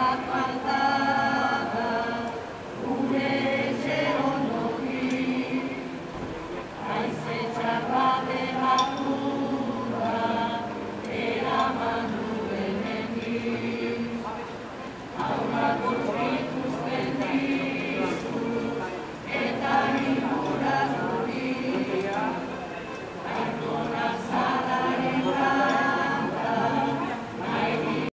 Have fun,